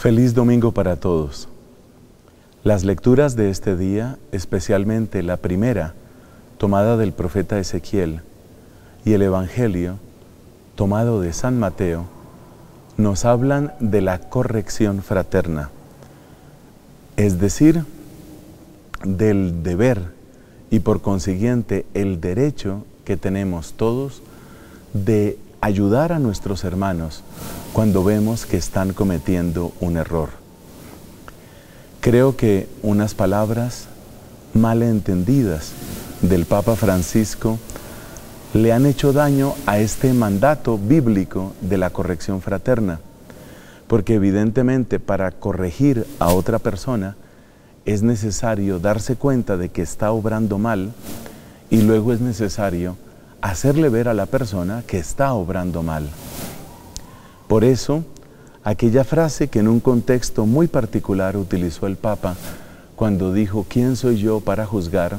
Feliz domingo para todos. Las lecturas de este día, especialmente la primera, tomada del profeta Ezequiel, y el Evangelio, tomado de San Mateo, nos hablan de la corrección fraterna, es decir, del deber y por consiguiente el derecho que tenemos todos de ayudar a nuestros hermanos cuando vemos que están cometiendo un error. Creo que unas palabras mal entendidas del Papa Francisco le han hecho daño a este mandato bíblico de la corrección fraterna, porque evidentemente para corregir a otra persona es necesario darse cuenta de que está obrando mal y luego es necesario hacerle ver a la persona que está obrando mal. Por eso, aquella frase que en un contexto muy particular utilizó el Papa cuando dijo, ¿quién soy yo para juzgar?,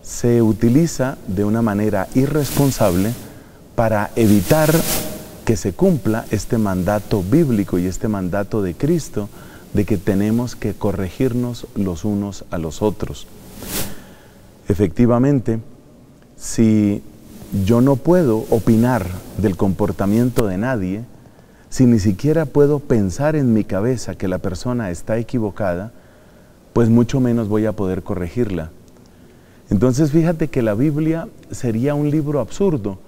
se utiliza de una manera irresponsable para evitar que se cumpla este mandato bíblico y este mandato de Cristo de que tenemos que corregirnos los unos a los otros. Efectivamente, si yo no puedo opinar del comportamiento de nadie, si ni siquiera puedo pensar en mi cabeza que la persona está equivocada, pues mucho menos voy a poder corregirla. Entonces fíjate que la Biblia sería un libro absurdo,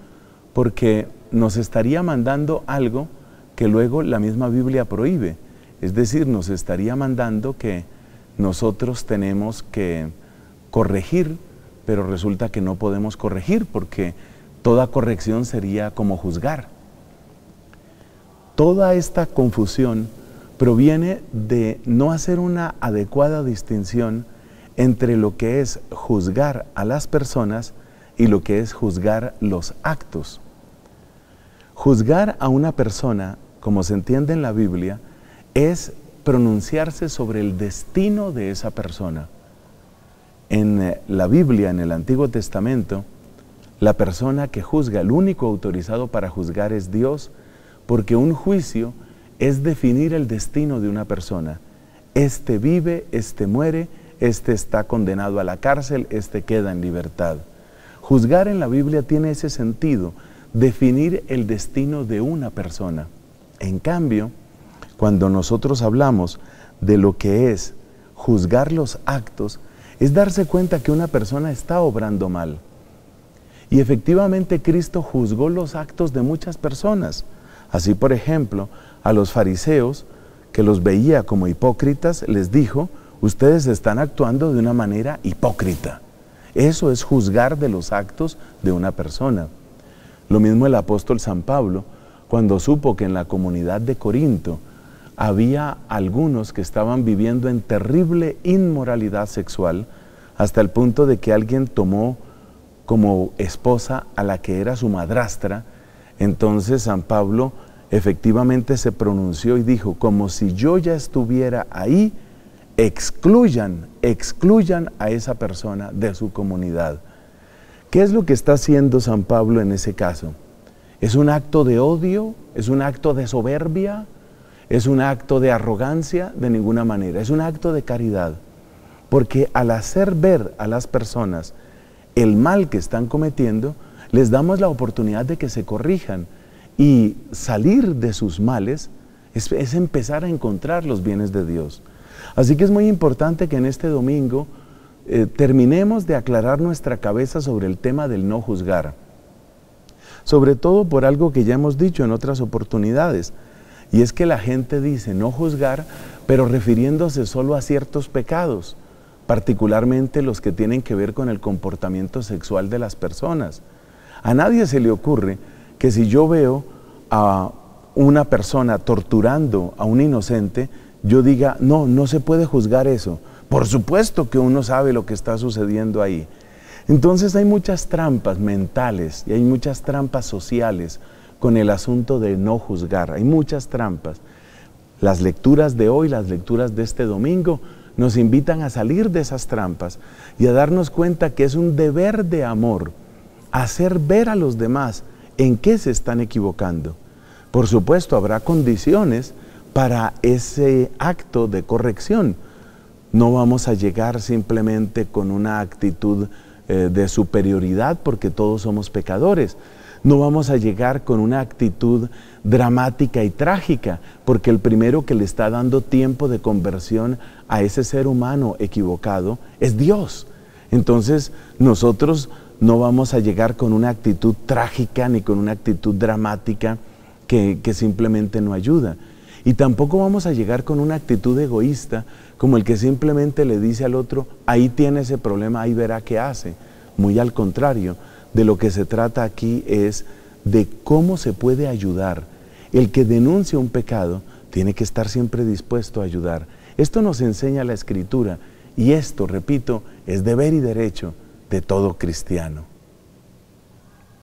porque nos estaría mandando algo que luego la misma Biblia prohíbe. Es decir, nos estaría mandando que nosotros tenemos que corregir pero resulta que no podemos corregir porque toda corrección sería como juzgar. Toda esta confusión proviene de no hacer una adecuada distinción entre lo que es juzgar a las personas y lo que es juzgar los actos. Juzgar a una persona, como se entiende en la Biblia, es pronunciarse sobre el destino de esa persona. En eh, la Biblia, en el Antiguo Testamento, la persona que juzga, el único autorizado para juzgar es Dios, porque un juicio es definir el destino de una persona. Este vive, este muere, este está condenado a la cárcel, este queda en libertad. Juzgar en la Biblia tiene ese sentido, definir el destino de una persona. En cambio, cuando nosotros hablamos de lo que es juzgar los actos, es darse cuenta que una persona está obrando mal. Y efectivamente Cristo juzgó los actos de muchas personas. Así, por ejemplo, a los fariseos, que los veía como hipócritas, les dijo, ustedes están actuando de una manera hipócrita. Eso es juzgar de los actos de una persona. Lo mismo el apóstol San Pablo, cuando supo que en la comunidad de Corinto había algunos que estaban viviendo en terrible inmoralidad sexual, hasta el punto de que alguien tomó como esposa a la que era su madrastra. Entonces San Pablo efectivamente se pronunció y dijo, como si yo ya estuviera ahí, excluyan, excluyan a esa persona de su comunidad. ¿Qué es lo que está haciendo San Pablo en ese caso? ¿Es un acto de odio? ¿Es un acto de soberbia? es un acto de arrogancia de ninguna manera, es un acto de caridad. Porque al hacer ver a las personas el mal que están cometiendo, les damos la oportunidad de que se corrijan y salir de sus males es, empezar a encontrar los bienes de Dios. Así que es muy importante que en este domingo eh, terminemos de aclarar nuestra cabeza sobre el tema del no juzgar. Sobre todo por algo que ya hemos dicho en otras oportunidades. Y es que la gente dice no juzgar, pero refiriéndose solo a ciertos pecados, particularmente los que tienen que ver con el comportamiento sexual de las personas. A nadie se le ocurre que si yo veo a una persona torturando a un inocente, yo diga, no, no se puede juzgar eso. Por supuesto que uno sabe lo que está sucediendo ahí. Entonces hay muchas trampas mentales y hay muchas trampas sociales con el asunto de no juzgar. Hay muchas trampas. Las lecturas de hoy, las lecturas de este domingo, nos invitan a salir de esas trampas y a darnos cuenta que es un deber de amor hacer ver a los demás en qué se están equivocando. Por supuesto, habrá condiciones para ese acto de corrección. No vamos a llegar simplemente con una actitud eh, de superioridad porque todos somos pecadores. No vamos a llegar con una actitud dramática y trágica porque el primero que le está dando tiempo de conversión a ese ser humano equivocado es Dios. Entonces nosotros no vamos a llegar con una actitud trágica ni con una actitud dramática que, simplemente no ayuda. Y tampoco vamos a llegar con una actitud egoísta como el que simplemente le dice al otro, ahí tiene ese problema, ahí verá qué hace. Muy al contrario, de lo que se trata aquí es de cómo se puede ayudar. El que denuncia un pecado tiene que estar siempre dispuesto a ayudar. Esto nos enseña la escritura y esto, repito, es deber y derecho de todo cristiano.